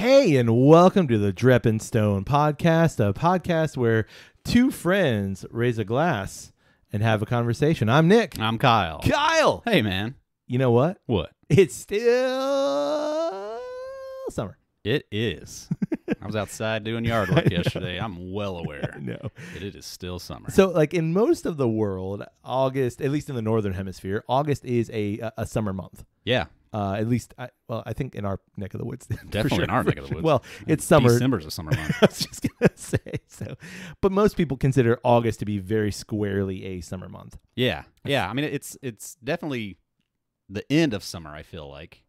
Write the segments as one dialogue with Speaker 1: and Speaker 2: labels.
Speaker 1: Hey, and welcome to the Drep and Stone podcast, a podcast where two friends raise a glass and have a conversation. I'm Nick.
Speaker 2: I'm Kyle.
Speaker 1: Kyle.
Speaker 2: Hey, man.
Speaker 1: You know what?
Speaker 2: What?
Speaker 1: It's still summer.
Speaker 2: It is. I was outside doing yard work yesterday. I'm well aware
Speaker 1: No.
Speaker 2: that it is still summer.
Speaker 1: So, like in most of the world, August, at least in the northern hemisphere, August is a, a summer month.
Speaker 2: yeah,
Speaker 1: Uh, at least, I, well, I think in our neck of the woods,
Speaker 2: Definitely
Speaker 1: sure,
Speaker 2: in our neck of the woods.
Speaker 1: Well, it's summer.
Speaker 2: December's a summer month.
Speaker 1: I was just gonna say so, but most people consider August to be very squarely a summer month.
Speaker 2: yeah, yeah. I mean, it's it's definitely the end of summer. I feel like,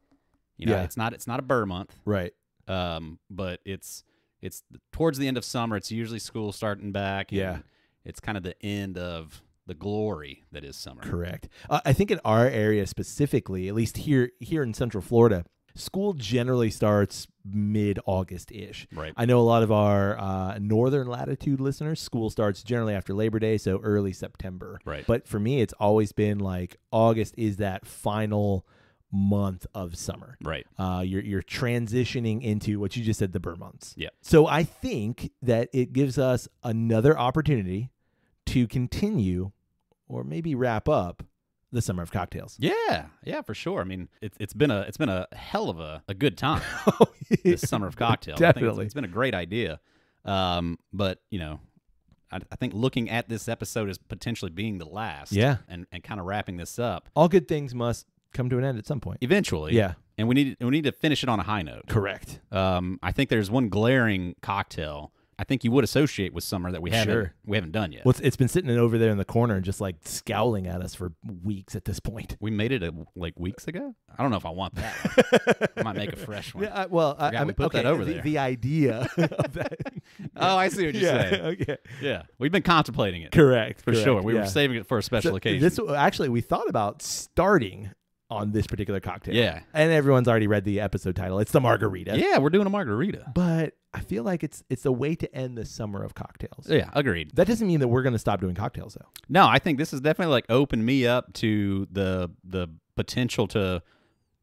Speaker 2: you know,
Speaker 1: Yeah.
Speaker 2: it's not it's not a burr month,
Speaker 1: Right.
Speaker 2: um, but it's it's towards the end of summer. It's usually school starting back. and
Speaker 1: Yeah.
Speaker 2: it's kind of the end of the glory that is summer.
Speaker 1: Correct. Uh, I think in our area specifically, at least here here in Central Florida, school generally starts mid August ish.
Speaker 2: Right.
Speaker 1: I know a lot of our uh, northern latitude listeners, school starts generally after Labor Day, so early September.
Speaker 2: Right.
Speaker 1: But for me, it's always been like August is that final month of summer.
Speaker 2: Right.
Speaker 1: Uh, you're you're transitioning into what you just said, the burr months.
Speaker 2: Yeah.
Speaker 1: So I think that it gives us another opportunity to continue, or maybe wrap up, the summer of cocktails.
Speaker 2: Yeah, yeah, for sure. I mean, it's it's been a it's been a hell of a, a good time
Speaker 1: Oh,
Speaker 2: this summer of cocktails. I think it's-
Speaker 1: Definitely.
Speaker 2: it's been a great idea. Um, but you know, I, I think looking at this episode as potentially being the last.
Speaker 1: Yeah.
Speaker 2: and and kind of wrapping this up
Speaker 1: All good things must come to an end at some point.
Speaker 2: eventually.
Speaker 1: Yeah.
Speaker 2: and we need we need to finish it on a high note.
Speaker 1: Correct.
Speaker 2: Um, I think there's one glaring cocktail I think you would associate with summer that we haven't
Speaker 1: Sure.
Speaker 2: we haven't done yet.
Speaker 1: Well, it's, it's been sitting over there in the corner and just like scowling at us for weeks at this point.
Speaker 2: we made it a, like weeks ago. I don't know if I want that. I might make a fresh one.
Speaker 1: Yeah, I, well, I, I
Speaker 2: we put
Speaker 1: okay,
Speaker 2: that over
Speaker 1: the,
Speaker 2: there.
Speaker 1: the idea of that.
Speaker 2: Oh, I see what you're
Speaker 1: yeah,
Speaker 2: saying.
Speaker 1: Okay.
Speaker 2: Yeah, we've been contemplating it
Speaker 1: Correct.
Speaker 2: for
Speaker 1: correct,
Speaker 2: sure. We
Speaker 1: yeah.
Speaker 2: were saving it for a special
Speaker 1: So
Speaker 2: occasion.
Speaker 1: This actually, we thought about starting on this particular cocktail.
Speaker 2: Yeah.
Speaker 1: and everyone's already read the episode title. It's the margarita.
Speaker 2: yeah, we're doing a margarita.
Speaker 1: but I feel like it's it's a way to end the summer of cocktails.
Speaker 2: Yeah, agreed.
Speaker 1: That doesn't mean that we're going to stop doing cocktails, though.
Speaker 2: No, I think this has definitely like opened me up to the the potential to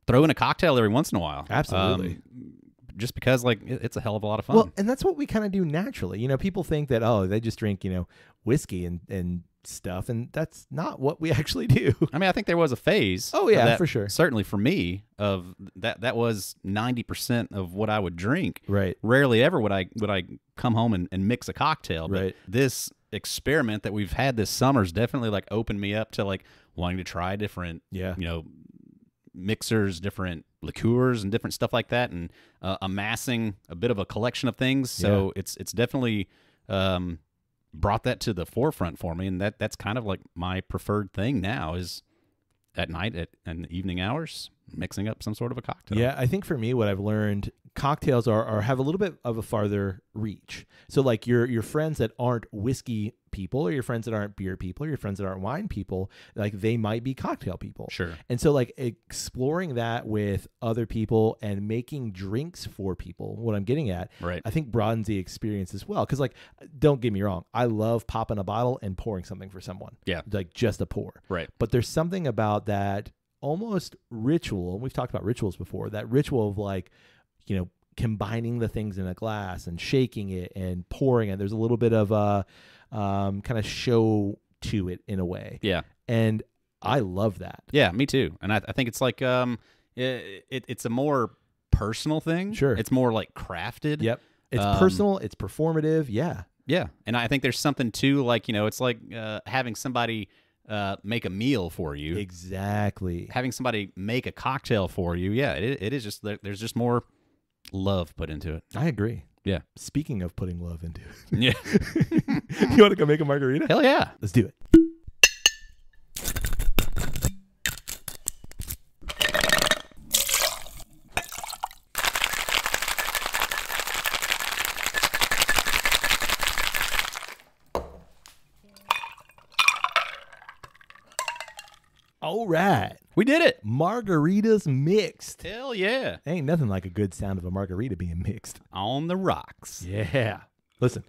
Speaker 2: throw in a cocktail every once in a while.
Speaker 1: Absolutely.
Speaker 2: Um, just because like it's a hell of a lot of fun.
Speaker 1: Well, and that's what we kind of do naturally. You know, people think that oh, they just drink you know whiskey and and stuff, and that's not what we actually do.
Speaker 2: I mean, I think there was a phase.
Speaker 1: Oh, yeah,
Speaker 2: that-
Speaker 1: for sure.
Speaker 2: Certainly for me, of that that was ninety percent of what I would drink.
Speaker 1: right.
Speaker 2: Rarely ever would I would I come home and, and mix a cocktail. But
Speaker 1: Right.
Speaker 2: this experiment that we've had this summer's definitely like opened me up to like wanting to try different
Speaker 1: Yeah.
Speaker 2: you know mixers, different liqueurs, and different stuff like that, and uh, amassing a bit of a collection of things. So it's it's definitely um, brought that to the forefront for me, and that that's kind of like my preferred thing now is at night at the evening hours mixing up some sort of a cocktail.
Speaker 1: Yeah, I think for me, what I've learned, cocktails are, are have a little bit of a farther reach. So, like your your friends that aren't whiskey people, or your friends that aren't beer people, or your friends that aren't wine people, like they might be cocktail people.
Speaker 2: Sure.
Speaker 1: And so, like exploring that with other people and making drinks for people, what I'm getting at,
Speaker 2: Right.
Speaker 1: I think broadens the experience as well. Because, like, don't get me wrong, I love popping a bottle and pouring something for someone.
Speaker 2: Yeah.
Speaker 1: like just a pour.
Speaker 2: Right.
Speaker 1: But there's something about that almost ritual. and We've talked about rituals before. That ritual of like, you know, combining the things in a glass and shaking it and pouring it. There's a little bit of a um, kind of show to it in a way,
Speaker 2: Yeah.
Speaker 1: and I love that.
Speaker 2: Yeah. Me too. And I, I think it's like um, it, it, it's a more personal thing.
Speaker 1: Sure.
Speaker 2: It's more like crafted.
Speaker 1: Yep. It's
Speaker 2: Um,
Speaker 1: personal. It's performative. Yeah.
Speaker 2: Yeah, and I think there's something too, like you know, it's like uh, having somebody uh, make a meal for you,
Speaker 1: Exactly.
Speaker 2: having somebody make a cocktail for you. Yeah, it, it is just there's just more love put into it.
Speaker 1: I agree.
Speaker 2: Yeah.
Speaker 1: Speaking of putting love into it. Yeah, you want to go make a margarita?
Speaker 2: hell yeah.
Speaker 1: Let's do it. All right.
Speaker 2: We did it.
Speaker 1: Margaritas mixed.
Speaker 2: Hell yeah.
Speaker 1: Ain't nothing like a good sound of a margarita being mixed.
Speaker 2: On the rocks.
Speaker 1: Yeah. Listen,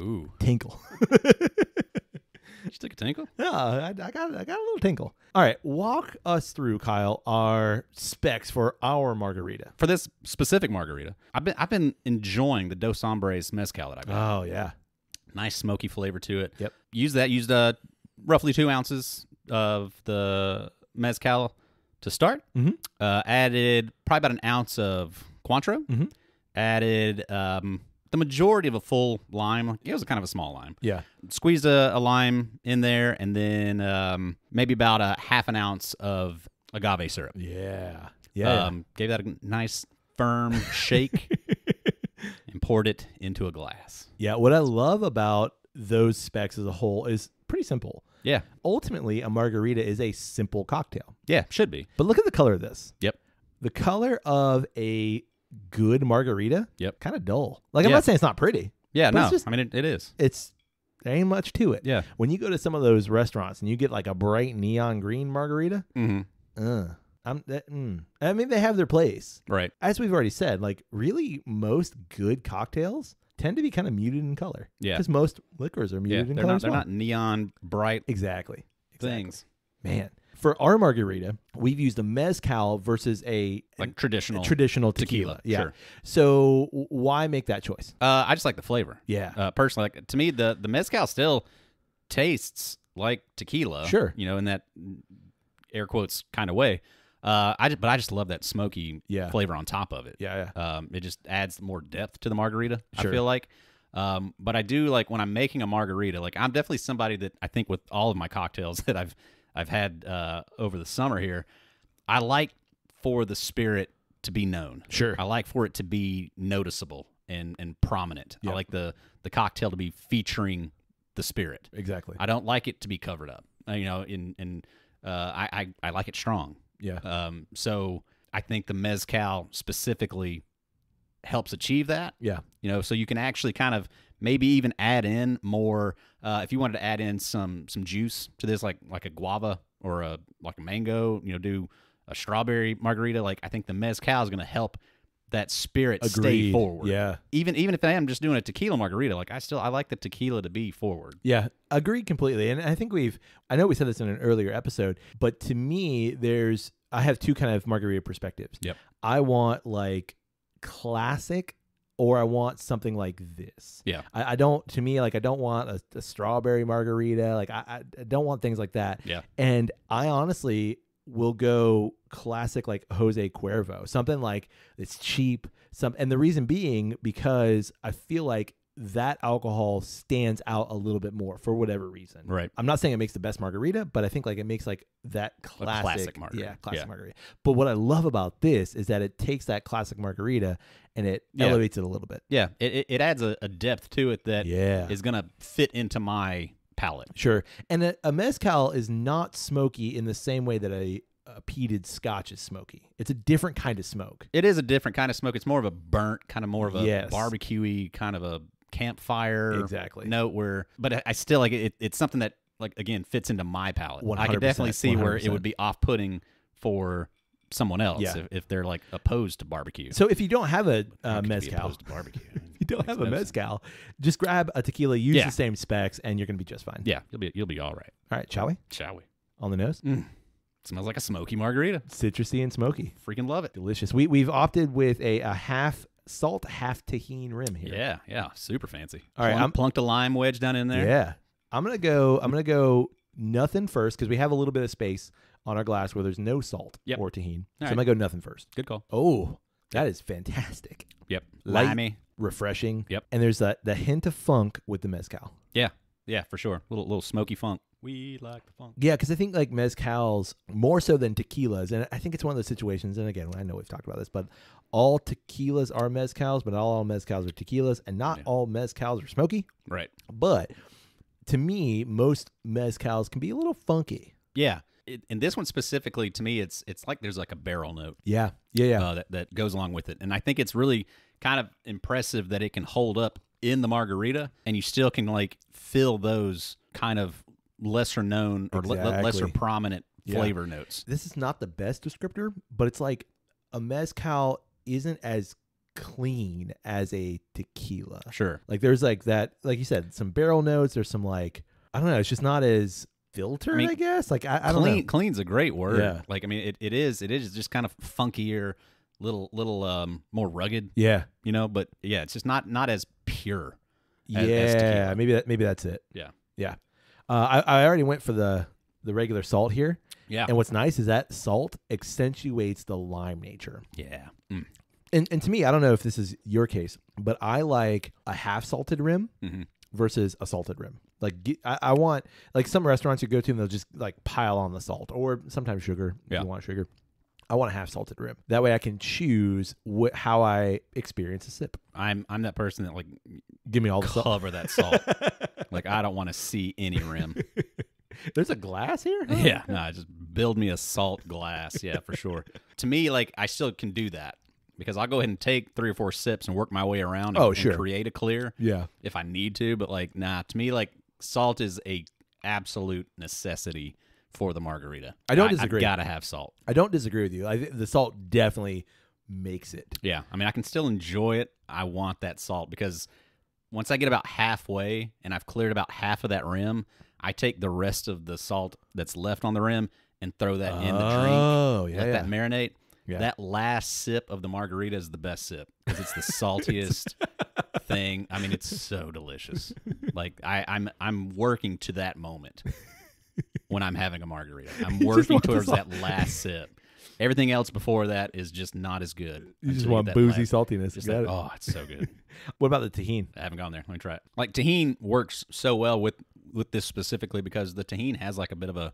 Speaker 2: Ooh,
Speaker 1: tinkle.
Speaker 2: she took a tinkle.
Speaker 1: Yeah, I, I got I got a little tinkle. All right, walk us through, Kyle, our specs for our margarita.
Speaker 2: For this specific margarita, I've been I've been enjoying the Dos Hombres mezcal that I got.
Speaker 1: Oh yeah,
Speaker 2: nice smoky flavor to it.
Speaker 1: Yep.
Speaker 2: Used that. Used uh, roughly two ounces of the mezcal to start.
Speaker 1: Mhm.
Speaker 2: Uh, added probably about an ounce of Cointreau.
Speaker 1: Mhm.
Speaker 2: Added um, the majority of a full lime. It was kind of a small lime.
Speaker 1: yeah,
Speaker 2: Squeezed a, a lime in there, and then um, maybe about a half an ounce of agave syrup.
Speaker 1: yeah, yeah.
Speaker 2: Um, gave that a nice firm shake, and poured it into a glass.
Speaker 1: yeah. What I love about those specs as a whole is pretty simple.
Speaker 2: Yeah,
Speaker 1: Ultimately, a margarita is a simple cocktail.
Speaker 2: yeah, should be.
Speaker 1: But look at the color of this.
Speaker 2: Yep.
Speaker 1: The color of a good margarita.
Speaker 2: Yep.
Speaker 1: Kind of dull. Like I'm
Speaker 2: Yeah.
Speaker 1: not saying it's not pretty.
Speaker 2: Yeah,
Speaker 1: But
Speaker 2: no,
Speaker 1: it's just-
Speaker 2: I mean it, it is.
Speaker 1: It's there ain't much to it.
Speaker 2: Yeah.
Speaker 1: When you go to some of those restaurants and you get like a bright neon green margarita,
Speaker 2: Mm-hmm.
Speaker 1: uh, I'm that, mm. I mean they have their place.
Speaker 2: Right.
Speaker 1: As we've already said, like really most good cocktails tend to be kind of muted in color.
Speaker 2: Yeah.
Speaker 1: Because most liquors are
Speaker 2: Yeah.
Speaker 1: muted in
Speaker 2: They're
Speaker 1: color.
Speaker 2: not.
Speaker 1: as
Speaker 2: They're
Speaker 1: well.
Speaker 2: not neon bright
Speaker 1: exactly. Exactly.
Speaker 2: things
Speaker 1: Man. For our margarita, we've used a mezcal versus a
Speaker 2: like traditional
Speaker 1: traditional
Speaker 2: tequila.
Speaker 1: tequila. Yeah.
Speaker 2: Sure.
Speaker 1: So why make that choice?
Speaker 2: Uh, I just like the flavor.
Speaker 1: Yeah.
Speaker 2: Uh, personally, like to me, the the mezcal still tastes like tequila.
Speaker 1: Sure.
Speaker 2: You know, in that mm, air quotes kind of way. Uh, I just, but I just love that smoky
Speaker 1: Yeah.
Speaker 2: flavor on top of it.
Speaker 1: yeah. Yeah.
Speaker 2: Um, it just adds more depth to the margarita.
Speaker 1: Sure.
Speaker 2: I feel like. Um, but I do like when I'm making a margarita. Like I'm definitely somebody that I think with all of my cocktails that I've I've had uh, over the summer here, I like for the spirit to be known.
Speaker 1: Sure.
Speaker 2: I like for it to be noticeable and and prominent.
Speaker 1: Yeah.
Speaker 2: I like the the cocktail to be featuring the spirit.
Speaker 1: Exactly.
Speaker 2: I don't like it to be covered up. Uh, you know, in and uh, I, I I like it strong.
Speaker 1: Yeah.
Speaker 2: Um, so I think the mezcal specifically helps achieve that.
Speaker 1: Yeah.
Speaker 2: You know, so you can actually kind of maybe even add in more. Uh, if you wanted to add in some some juice to this, like like a guava or a like a mango, you know, do a strawberry margarita. Like I think the mezcal is going to help that spirit stay forward.
Speaker 1: Yeah.
Speaker 2: Even even if I am just doing a tequila margarita, like I still I like the tequila to be forward.
Speaker 1: Yeah, agreed completely. And I think we've I know we said this in an earlier episode, but to me there's I have two kind of margarita perspectives.
Speaker 2: Yep.
Speaker 1: I want like classic or I want something like this.
Speaker 2: Yeah.
Speaker 1: I, I don't to me like I don't want a, a strawberry margarita. Like I, I don't want things like that.
Speaker 2: Yeah.
Speaker 1: And I honestly will go classic like Jose Cuervo, something like it's cheap. Some and the reason being because I feel like that alcohol stands out a little bit more for whatever reason.
Speaker 2: Right.
Speaker 1: I'm not saying it makes the best margarita, but I think like it makes like that classic,
Speaker 2: classic margarita.
Speaker 1: Yeah, classic
Speaker 2: Yeah.
Speaker 1: margarita. But what I love about this is that it takes that classic margarita and it
Speaker 2: Yeah.
Speaker 1: elevates it a little bit.
Speaker 2: Yeah. It it, it adds a, a depth to it that is
Speaker 1: Yeah.
Speaker 2: gonna fit into my palate.
Speaker 1: Sure. And a, a mezcal is not smoky in the same way that a, a peated scotch is smoky. It's a different kind of smoke.
Speaker 2: It is a different kind of smoke. It's more of a burnt, kind of more of a
Speaker 1: Yes.
Speaker 2: barbecuey kind of a campfire
Speaker 1: Exactly.
Speaker 2: note where but I- still like it it's something that like again fits into my palate. I can
Speaker 1: 100%,
Speaker 2: definitely see where it would be off putting for someone else
Speaker 1: Yeah.
Speaker 2: if, if they're like opposed to barbecue.
Speaker 1: So if you don't have a uh,
Speaker 2: could you be
Speaker 1: mezcal,
Speaker 2: opposed to barbecue.
Speaker 1: if you don't have a mezcal, just grab a tequila, use
Speaker 2: Yeah.
Speaker 1: the same specs, and you're going to be just fine.
Speaker 2: Yeah, you'll be you'll be all right.
Speaker 1: All right, shall we?
Speaker 2: Shall we?
Speaker 1: On the nose?
Speaker 2: smells like a smoky margarita.
Speaker 1: Citrusy and smoky.
Speaker 2: Freaking love it.
Speaker 1: Delicious. We, we've opted with a, a half salt, half Tajín rim here.
Speaker 2: Yeah, yeah, super fancy.
Speaker 1: All right,
Speaker 2: Plunk-
Speaker 1: I'm-
Speaker 2: plunked a lime wedge down in there.
Speaker 1: Yeah. I'm gonna go. I'm gonna go nothing first because we have a little bit of space on our glass where there's no salt
Speaker 2: Yep.
Speaker 1: or
Speaker 2: Tajín.
Speaker 1: So
Speaker 2: right.
Speaker 1: I'm gonna go nothing first.
Speaker 2: Good call.
Speaker 1: Oh, that is fantastic.
Speaker 2: Yep.
Speaker 1: Light.
Speaker 2: Limey.
Speaker 1: Refreshing.
Speaker 2: Yep.
Speaker 1: And there's that the hint of funk with the mezcal.
Speaker 2: Yeah, yeah, for sure. Little little smoky funk. We like the funk.
Speaker 1: Yeah, because I think like mezcals more so than tequilas, and I think it's one of those situations. And again, I know we've talked about this, but all tequilas are mezcals, but not all mezcals are tequilas, and not all mezcals are smoky.
Speaker 2: Right.
Speaker 1: But to me, most mezcals can be a little funky.
Speaker 2: Yeah. It, and this one specifically, to me, it's it's like there's like a barrel note
Speaker 1: Yeah, yeah, yeah.
Speaker 2: uh, that that goes along with it, and I think it's really kind of impressive that it can hold up in the margarita, and you still can like fill those kind of lesser known or le- le- lesser
Speaker 1: Exactly.
Speaker 2: prominent
Speaker 1: Yeah.
Speaker 2: flavor notes.
Speaker 1: this is not the best descriptor, but it's like a mezcal isn't as clean as a tequila.
Speaker 2: Sure.
Speaker 1: Like there's like that, like you said, some barrel notes. There's some like I don't know. It's just not as filtered. I,
Speaker 2: mean,
Speaker 1: guess. Like I, I don't
Speaker 2: Clean
Speaker 1: know.
Speaker 2: clean's a great word.
Speaker 1: Yeah.
Speaker 2: Like I mean it, it is it is just kind of funkier, little little um more rugged,
Speaker 1: Yeah,
Speaker 2: you know, but yeah, it's just not not as pure. as- as
Speaker 1: yeah.
Speaker 2: tequila.
Speaker 1: Maybe that maybe that's it.
Speaker 2: Yeah.
Speaker 1: Yeah. Uh, I I already went for the the regular salt here,
Speaker 2: Yeah.
Speaker 1: and what's nice is that salt accentuates the lime nature.
Speaker 2: yeah. Mm.
Speaker 1: And and to me, I don't know if this is your case, but I like a half salted rim
Speaker 2: Mhm.
Speaker 1: versus a salted rim. Like I, I want like some restaurants you go to and they'll just like pile on the salt or sometimes sugar
Speaker 2: Yeah.
Speaker 1: if you want sugar. I want a half salted rim. That way I can choose wh- how I experience a sip.
Speaker 2: I'm I'm that person that like
Speaker 1: Give me all the salt.
Speaker 2: cover that salt. like I don't want to see any rim.
Speaker 1: There's a glass here. Huh?
Speaker 2: yeah, no, just build me a salt glass. Yeah, for sure. to me, like I still can do that because I'll go ahead and take three or four sips and work my way around. And,
Speaker 1: Oh,
Speaker 2: and
Speaker 1: sure.
Speaker 2: create a clear
Speaker 1: Yeah.
Speaker 2: if I need to. But like, nah, to me, like salt is a absolute necessity for the margarita.
Speaker 1: I don't
Speaker 2: I,
Speaker 1: disagree.
Speaker 2: gotta have salt.
Speaker 1: I don't disagree with you. I th- the salt definitely makes it.
Speaker 2: Yeah, I mean, I can still enjoy it. I want that salt because once I get about halfway and I've cleared about half of that rim, I take the rest of the salt that's left on the rim and throw that in the drink.
Speaker 1: Oh, yeah.
Speaker 2: let
Speaker 1: yeah.
Speaker 2: that marinate.
Speaker 1: Yeah.
Speaker 2: That last sip of the margarita is the best sip because it's the saltiest thing. I mean, it's so delicious. Like I, I'm I'm working to that moment when I'm having a margarita. I'm working towards that last sip. Everything else before that is just not as good.
Speaker 1: you just want boozy
Speaker 2: last-
Speaker 1: saltiness.
Speaker 2: That,
Speaker 1: it.
Speaker 2: oh, it's so good.
Speaker 1: What about the Tajín?
Speaker 2: I haven't gone there. Let me try it. Like Tajín works so well with with this specifically because the Tajín has like a bit of a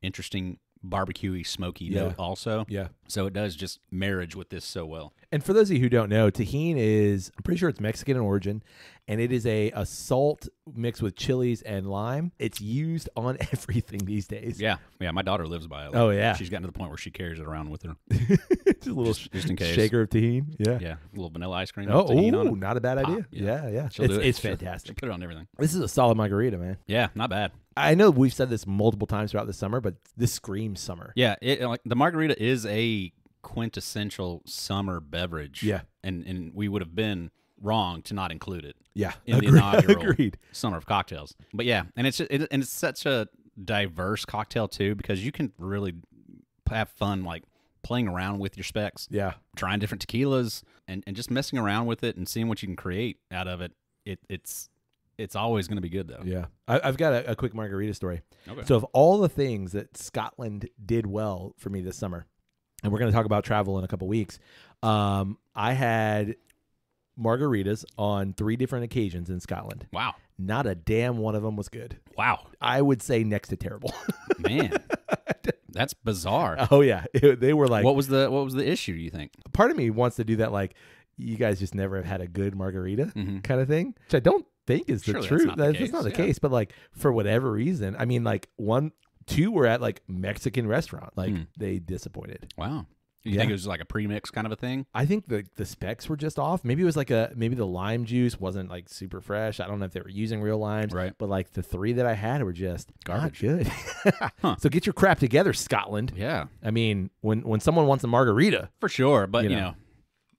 Speaker 2: interesting barbecuey, smoky
Speaker 1: Yeah.
Speaker 2: note also.
Speaker 1: Yeah.
Speaker 2: So it does just marriage with this so well.
Speaker 1: And for those of you who don't know, Tajín is I'm pretty sure it's Mexican in origin, and it is a, a salt mixed with chilies and lime. It's used on everything these days.
Speaker 2: Yeah, yeah. My daughter lives by it.
Speaker 1: Oh, yeah.
Speaker 2: she's gotten to the point where she carries it around with her.
Speaker 1: just a little
Speaker 2: Just- just in case.
Speaker 1: shaker of Tajín. Yeah.
Speaker 2: Yeah, a little vanilla ice cream.
Speaker 1: Oh, ooh, not a bad
Speaker 2: Pop,
Speaker 1: idea.
Speaker 2: yeah.
Speaker 1: Yeah, yeah. It's,
Speaker 2: it.
Speaker 1: it's
Speaker 2: She'll-
Speaker 1: fantastic.
Speaker 2: She'll put it on everything.
Speaker 1: This is a solid margarita, man.
Speaker 2: Yeah, not bad.
Speaker 1: I know we've said this multiple times throughout the summer, but this screams summer.
Speaker 2: Yeah, it like the margarita is a quintessential summer beverage.
Speaker 1: Yeah.
Speaker 2: and and we would have been wrong to not include it.
Speaker 1: Yeah.
Speaker 2: in the
Speaker 1: Agreed.
Speaker 2: inaugural
Speaker 1: Agreed.
Speaker 2: summer of cocktails. But yeah, and it's it, and it's such a diverse cocktail too because you can really have fun like playing around with your specs,
Speaker 1: Yeah.
Speaker 2: trying different tequilas, and, and just messing around with it and seeing what you can create out of it. It it's it's always going to be good though.
Speaker 1: Yeah. I, I've got a, a quick margarita story.
Speaker 2: Okay.
Speaker 1: So, of all the things that Scotland did well for me this summer, and we're going to talk about travel in a couple weeks, um, I had margaritas on three different occasions in Scotland.
Speaker 2: wow,
Speaker 1: Not a damn one of them was good.
Speaker 2: wow,
Speaker 1: I would say next to terrible.
Speaker 2: man, that's bizarre.
Speaker 1: oh yeah, It- they were like.
Speaker 2: what was the what was the issue? Do you think?
Speaker 1: part of me wants to do that, like you guys just never have had a good margarita
Speaker 2: Mhm.
Speaker 1: kind of thing, which I don't think is the
Speaker 2: Surely that's
Speaker 1: truth.
Speaker 2: not the
Speaker 1: That's,
Speaker 2: case,
Speaker 1: not the case, but like for whatever reason, I mean, like one, two were at like Mexican restaurant, like
Speaker 2: Hmm.
Speaker 1: they disappointed.
Speaker 2: Wow. You
Speaker 1: Yeah.
Speaker 2: think it was like a premix kind of a thing?
Speaker 1: I think the the specs were just off. Maybe it was like a maybe the lime juice wasn't like super fresh. I don't know if they were using real limes,
Speaker 2: Right.
Speaker 1: But like the three that I had were just
Speaker 2: Garbage.
Speaker 1: not good.
Speaker 2: Huh.
Speaker 1: So get your crap together, Scotland.
Speaker 2: Yeah,
Speaker 1: I mean, when when someone wants a margarita,
Speaker 2: for sure. But
Speaker 1: You
Speaker 2: you,
Speaker 1: know.
Speaker 2: know.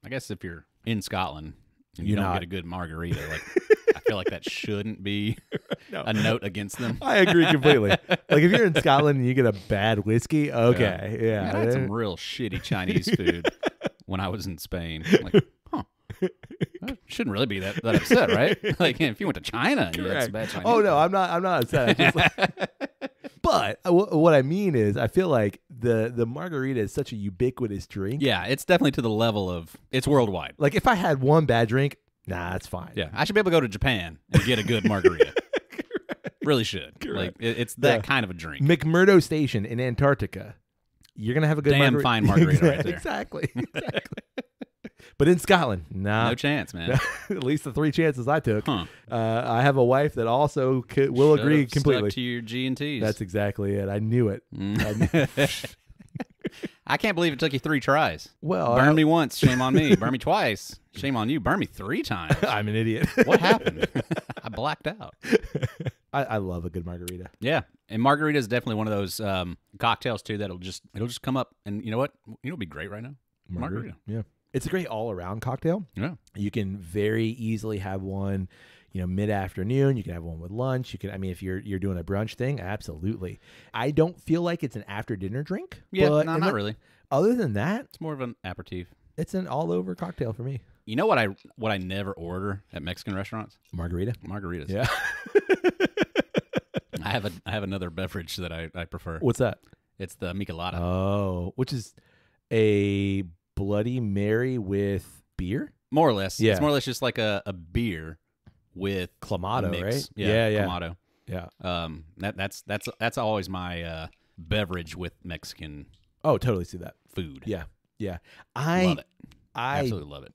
Speaker 2: I guess if you're in Scotland and you
Speaker 1: You're
Speaker 2: don't
Speaker 1: not.
Speaker 2: get a good margarita, like I feel like that shouldn't be
Speaker 1: No.
Speaker 2: a note against them.
Speaker 1: I agree completely. like if you're in Scotland and you get a bad whiskey, okay, yeah,
Speaker 2: Man, I had some real shitty Chinese food when I was in Spain. Like, huh. I shouldn't really be that, that upset, right? Like, if you went to China and you had some bad Chinese
Speaker 1: Oh no, I'm not. I'm not upset. Like- but uh, what I mean is, I feel like the the margarita is such a ubiquitous drink.
Speaker 2: Yeah, it's definitely to the level of it's worldwide.
Speaker 1: Like if I had one bad drink, nah, that's fine.
Speaker 2: Yeah, I should be able to go to Japan and get a good margarita. Really should. Like it, it's that
Speaker 1: Yeah.
Speaker 2: kind of a drink.
Speaker 1: McMurdo Station in Antarctica, you're gonna have a good
Speaker 2: Damn
Speaker 1: margarita.
Speaker 2: fine margarita right there.
Speaker 1: exactly. Exactly. But in Scotland, nah.
Speaker 2: No chance, man.
Speaker 1: At least the three chances I took.
Speaker 2: Huh.
Speaker 1: Uh, I have a wife that also c- will agree
Speaker 2: Should've
Speaker 1: completely.
Speaker 2: Stuck to your G and T's.
Speaker 1: That's exactly it. I knew it.
Speaker 2: Mm. I can't believe it took you three tries.
Speaker 1: Well,
Speaker 2: Burn
Speaker 1: I,
Speaker 2: me once, shame on me. Burn me twice, shame on you. Burn me three times.
Speaker 1: I'm an idiot.
Speaker 2: What happened? I blacked out.
Speaker 1: I, I love a good margarita.
Speaker 2: Yeah, and margarita is definitely one of those um, cocktails too that'll just it'll just come up, and you know what? You know, would be great right now. Margarita.
Speaker 1: Yeah. It's a great all around cocktail.
Speaker 2: Yeah.
Speaker 1: You can very easily have one, you know mid afternoon. You can have one with lunch. You can. I mean, if you're you're doing a brunch thing, absolutely. I don't feel like it's an after dinner drink.
Speaker 2: Yeah,
Speaker 1: but
Speaker 2: no, not really.
Speaker 1: Other than that,
Speaker 2: It's more of an aperitif.
Speaker 1: it's an all over cocktail for me.
Speaker 2: You know what I what I never order at Mexican restaurants?
Speaker 1: Margarita.
Speaker 2: Margaritas.
Speaker 1: Yeah.
Speaker 2: I have a I have another beverage that I, I prefer.
Speaker 1: What's that?
Speaker 2: It's the Michelada.
Speaker 1: Oh, which is a Bloody Mary with beer.
Speaker 2: more or less.
Speaker 1: yeah.
Speaker 2: It's more or less just like a, a beer with
Speaker 1: Clamato, right?
Speaker 2: Yeah,
Speaker 1: yeah, yeah.
Speaker 2: Clamato.
Speaker 1: Yeah.
Speaker 2: Um, that that's that's that's always my uh, beverage with Mexican
Speaker 1: Oh, totally see that.
Speaker 2: food.
Speaker 1: Yeah, yeah. I
Speaker 2: love it.
Speaker 1: I
Speaker 2: Absolutely love it.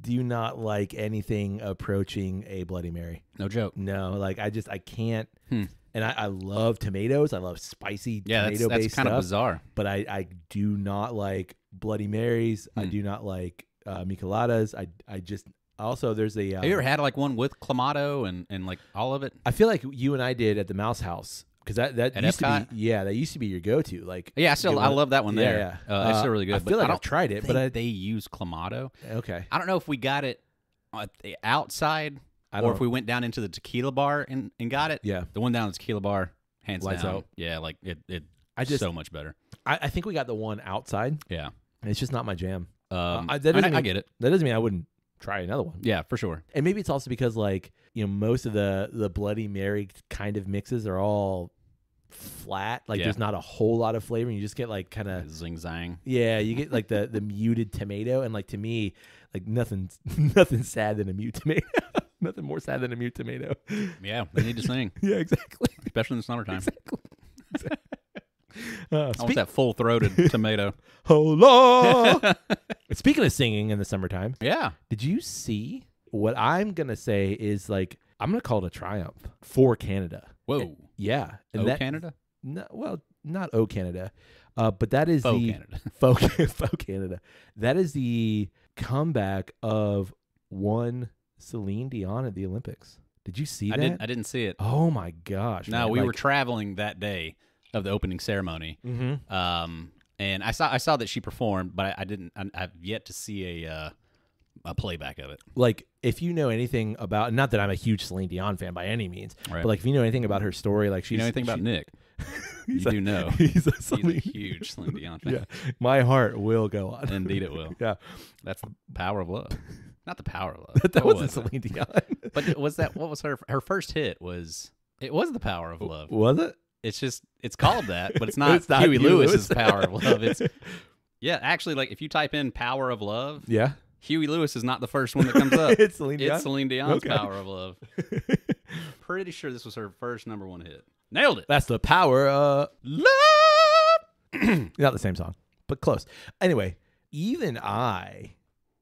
Speaker 1: do not like anything approaching a Bloody Mary.
Speaker 2: No joke.
Speaker 1: No, like I just I can't.
Speaker 2: Hmm.
Speaker 1: And I, I love tomatoes. I love spicy
Speaker 2: Yeah, that's,
Speaker 1: tomato
Speaker 2: that's
Speaker 1: based
Speaker 2: kind
Speaker 1: stuff.
Speaker 2: of bizarre.
Speaker 1: But I, I do not like Bloody Marys. I
Speaker 2: Hmm.
Speaker 1: do not like uh, micheladas. I I just also there's a. Uh,
Speaker 2: Have you ever had like one with clamato and, and like all of it?
Speaker 1: I feel like you and I did at the Mouse House because that that
Speaker 2: At
Speaker 1: used
Speaker 2: Epcot?
Speaker 1: to be yeah that used to be your go to like
Speaker 2: Yeah, I still I love that one there.
Speaker 1: yeah.
Speaker 2: Uh, it's
Speaker 1: Uh,
Speaker 2: still really good.
Speaker 1: I
Speaker 2: but
Speaker 1: feel like
Speaker 2: I
Speaker 1: I've tried it, but I
Speaker 2: they use clamato.
Speaker 1: okay
Speaker 2: I don't know if we got it outside
Speaker 1: I
Speaker 2: or if we went down into the tequila bar and, and got it.
Speaker 1: yeah
Speaker 2: The one down at the tequila bar, hands
Speaker 1: Lights
Speaker 2: down.
Speaker 1: out.
Speaker 2: Yeah, like it, it
Speaker 1: I just
Speaker 2: so much better.
Speaker 1: I, I think we got the one outside
Speaker 2: Yeah.
Speaker 1: It's just not my jam.
Speaker 2: Um,
Speaker 1: I- that
Speaker 2: I,
Speaker 1: doesn't
Speaker 2: I
Speaker 1: mean-
Speaker 2: get it.
Speaker 1: That doesn't mean I wouldn't try another one.
Speaker 2: Yeah, for sure.
Speaker 1: And maybe it's also because like you know most of the the Bloody Mary kind of mixes are all flat. Like
Speaker 2: Yeah.
Speaker 1: there's not a whole lot of flavor. And you just get like kind of
Speaker 2: Zing zang.
Speaker 1: yeah. You get like the the muted tomato and like to me like nothing nothing sad than a mute tomato. nothing more sad than a mute tomato.
Speaker 2: Yeah, they need to sing,
Speaker 1: yeah, exactly.
Speaker 2: especially in the summertime.
Speaker 1: Exactly. Uh,
Speaker 2: I want that full throated tomato.
Speaker 1: Hola. Speaking of singing in the summertime,
Speaker 2: Yeah.
Speaker 1: did you see what I'm gonna say is like I'm gonna call it a triumph for Canada.
Speaker 2: Whoa.
Speaker 1: Yeah, and
Speaker 2: Oh,
Speaker 1: that
Speaker 2: Canada?
Speaker 1: no, well, not O Canada, uh, but that is
Speaker 2: Faux
Speaker 1: the
Speaker 2: Canada.
Speaker 1: faux, faux Canada. That is the comeback of one Celine Dion at the Olympics. Did you see
Speaker 2: I
Speaker 1: that?
Speaker 2: didn't. I didn't see it.
Speaker 1: oh my gosh!
Speaker 2: No,
Speaker 1: man,
Speaker 2: we were traveling that day of the opening ceremony.
Speaker 1: Mhm.
Speaker 2: Um, and I saw I saw that she performed, but I, I didn't. I, I've yet to see a uh, a playback of it.
Speaker 1: like if you know anything about not that I'm a huge Celine Dion fan by any means,
Speaker 2: Right.
Speaker 1: but like if you know anything about her story, like she
Speaker 2: you know anything about
Speaker 1: she-
Speaker 2: Nick? You
Speaker 1: a-
Speaker 2: do know.
Speaker 1: he's a
Speaker 2: He's a huge Celine Dion fan.
Speaker 1: yeah, my heart will go on.
Speaker 2: Indeed, it will.
Speaker 1: yeah,
Speaker 2: That's the power of love. Not the power of love.
Speaker 1: that
Speaker 2: What
Speaker 1: wasn't
Speaker 2: was?
Speaker 1: Celine Dion.
Speaker 2: But was that what was her her first hit? Was it was the power of love?
Speaker 1: was it?
Speaker 2: It's just it's called that, but it's not,
Speaker 1: it's not
Speaker 2: Huey
Speaker 1: Huey
Speaker 2: Lewis's
Speaker 1: Lewis.
Speaker 2: power of love. It's yeah, actually, like if you type in "power of love,"
Speaker 1: Yeah,
Speaker 2: Huey Lewis is not the first one that comes up.
Speaker 1: it's Celine Dion.
Speaker 2: it's Celine Dion's
Speaker 1: Okay.
Speaker 2: "Power of Love." Pretty sure this was her first number one hit. Nailed it.
Speaker 1: That's the power of
Speaker 2: Love.
Speaker 1: not the same song, but close. Anyway, even I,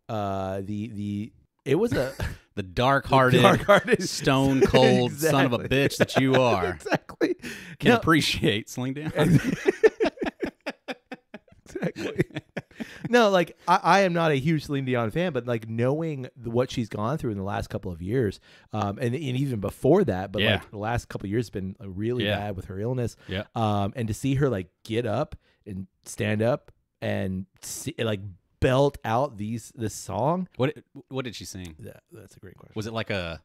Speaker 1: uh, the the it was a
Speaker 2: The dark-hearted,
Speaker 1: dark-hearted-
Speaker 2: stone cold son of a bitch that you are
Speaker 1: exactly.
Speaker 2: can
Speaker 1: No,
Speaker 2: appreciate Celine Dion.
Speaker 1: exactly. no, like I, I am not a huge Celine Dion fan, but like knowing the, what she's gone through in the last couple of years, um, and, and even before that, but
Speaker 2: Yeah.
Speaker 1: like the last couple of years has been uh, really
Speaker 2: Yeah.
Speaker 1: bad with her illness.
Speaker 2: Yeah.
Speaker 1: Um, and to see her like get up and stand up and see, like belt out these this song,
Speaker 2: What what did she sing?
Speaker 1: that, that's a great question.
Speaker 2: Was it like a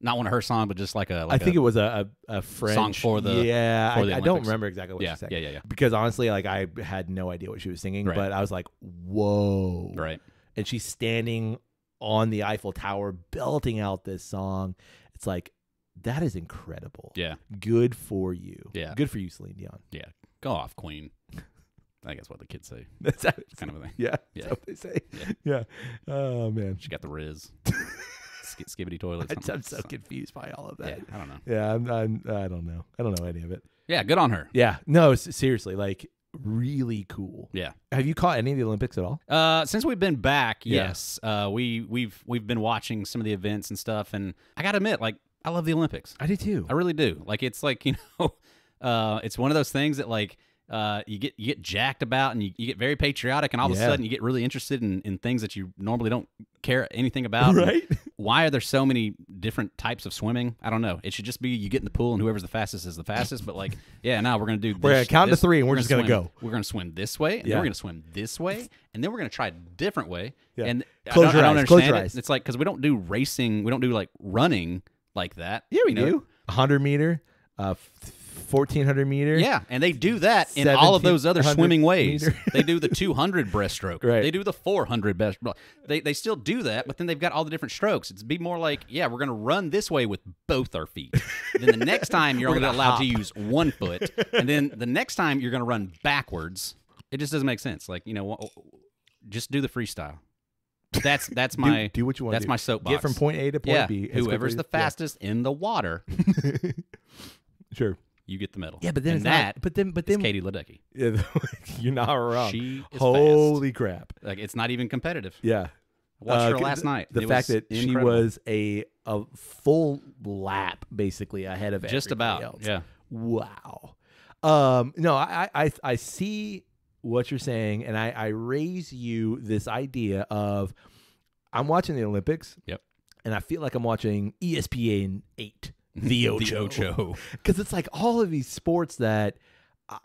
Speaker 2: not one of her songs, but just like a? Like
Speaker 1: I think
Speaker 2: a,
Speaker 1: it was a a, a French
Speaker 2: for the-
Speaker 1: yeah.
Speaker 2: for
Speaker 1: I,
Speaker 2: the
Speaker 1: I don't remember exactly what
Speaker 2: yeah,
Speaker 1: she said
Speaker 2: yeah, yeah, yeah.
Speaker 1: because honestly, like I had no idea what she was singing,
Speaker 2: Right.
Speaker 1: but I was like, whoa,
Speaker 2: Right.
Speaker 1: and she's standing on the Eiffel Tower belting out this song. It's like that is incredible.
Speaker 2: Yeah.
Speaker 1: Good for you.
Speaker 2: Yeah.
Speaker 1: Good for you, Celine Dion.
Speaker 2: Yeah. Go off, Queen. I think that's what the kids say.
Speaker 1: That's
Speaker 2: Kind of a thing.
Speaker 1: yeah.
Speaker 2: Yeah.
Speaker 1: That's what they say. Yeah. yeah. Oh man.
Speaker 2: She got the Riz. Sk- skibidi toilet.
Speaker 1: I'm, so confused by all of
Speaker 2: Yeah,
Speaker 1: that.
Speaker 2: I don't know.
Speaker 1: Yeah, I'm, I'm I don't know. I don't know any of it.
Speaker 2: Yeah, good on her.
Speaker 1: Yeah. No, s- seriously, like really cool.
Speaker 2: Yeah.
Speaker 1: Have you caught any of the Olympics at all?
Speaker 2: Uh, since we've been back,
Speaker 1: Yeah.
Speaker 2: yes, uh, we we've we've been watching some of the events and stuff, and I gotta admit, like, I love the Olympics.
Speaker 1: I do too.
Speaker 2: I really do. Like, it's like you know, uh, it's one of those things that like. Uh, you get you get jacked about and you, you get very patriotic and all of a sudden you get really interested in, in things that you normally don't care anything about.
Speaker 1: right?
Speaker 2: Why are there so many different types of swimming? I don't know. It should just be you get in the pool and whoever's the fastest is the fastest. But like, yeah, now we're gonna do.
Speaker 1: We're gonna
Speaker 2: this-
Speaker 1: count to three and we're just gonna
Speaker 2: swim-
Speaker 1: go.
Speaker 2: We're gonna swim this way, and
Speaker 1: Yeah.
Speaker 2: then we're gonna swim this way, and then we're gonna try a different way.
Speaker 1: Yeah.
Speaker 2: And
Speaker 1: Close
Speaker 2: I don't,
Speaker 1: your
Speaker 2: I don't
Speaker 1: eyes, close
Speaker 2: understand
Speaker 1: your
Speaker 2: it.
Speaker 1: eyes.
Speaker 2: It's like because we don't do racing, we don't do like running like that.
Speaker 1: Yeah, we
Speaker 2: you know?
Speaker 1: do. 100 meter, uh, 1400 meter.
Speaker 2: Yeah, and they do that in all of those other swimming ways. they do the 200 breaststroke.
Speaker 1: Right.
Speaker 2: They do the 400 breast. They they still do that, but then they've got all the different strokes. It's be more like, yeah, we're gonna run this way with both our feet. then the next time you're only allowed
Speaker 1: hop.
Speaker 2: to use one foot, and then the next time you're gonna run backwards. It just doesn't make sense. Like you know, just do the freestyle. That's that's my
Speaker 1: do what you want
Speaker 2: that's
Speaker 1: do.
Speaker 2: my soapbox.
Speaker 1: Get from point A to point
Speaker 2: yeah.
Speaker 1: B.
Speaker 2: Whoever's the
Speaker 1: quickly- yeah.
Speaker 2: fastest in the water,
Speaker 1: Sure.
Speaker 2: You get the medal.
Speaker 1: Yeah, but then
Speaker 2: and
Speaker 1: it's
Speaker 2: that
Speaker 1: not. But then, but then,
Speaker 2: Katie Ledecky.
Speaker 1: Yeah, you're not wrong.
Speaker 2: She is fast.
Speaker 1: Holy crap!
Speaker 2: Like it's not even competitive.
Speaker 1: Yeah.
Speaker 2: I watched
Speaker 1: Uh,
Speaker 2: her last night.
Speaker 1: The
Speaker 2: It
Speaker 1: fact that she was a a full lap basically ahead of
Speaker 2: just about
Speaker 1: else.
Speaker 2: yeah.
Speaker 1: Wow. Um, no, I, I I see what you're saying, and I, I raise you this idea of I'm watching the Olympics.
Speaker 2: Yep.
Speaker 1: And I feel like I'm watching ESPN eight, the Ocho.
Speaker 2: the Ocho.
Speaker 1: Because it's like all of these sports that I,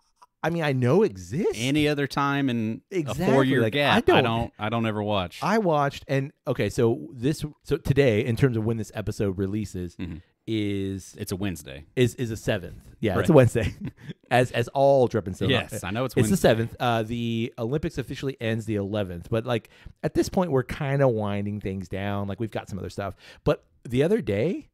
Speaker 1: I mean I know exist.
Speaker 2: Any other time in
Speaker 1: Exactly,
Speaker 2: a four year
Speaker 1: like, I
Speaker 2: gap, I
Speaker 1: don't-
Speaker 2: don't, I don't, ever watch.
Speaker 1: I watched and okay, so this so today in terms of when this episode releases
Speaker 2: Mhm.
Speaker 1: is
Speaker 2: it's a Wednesday.
Speaker 1: is is a seventh. Yeah, it's a Wednesday. as as all Drep and
Speaker 2: yes, I know it's
Speaker 1: It's the seventh. Uh, the Olympics officially ends the eleventh, but like at this point, we're kind of winding things down. Like we've got some other stuff. But the other day,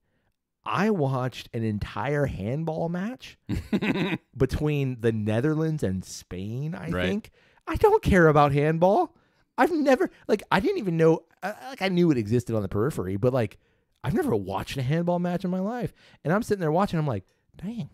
Speaker 1: I watched an entire handball match between the Netherlands and Spain. I
Speaker 2: Right.
Speaker 1: think I don't care about handball. I've never like I didn't even know uh, like I knew it existed on the periphery, but like I've never watched a handball match in my life. And I'm sitting there watching. I'm like, dang,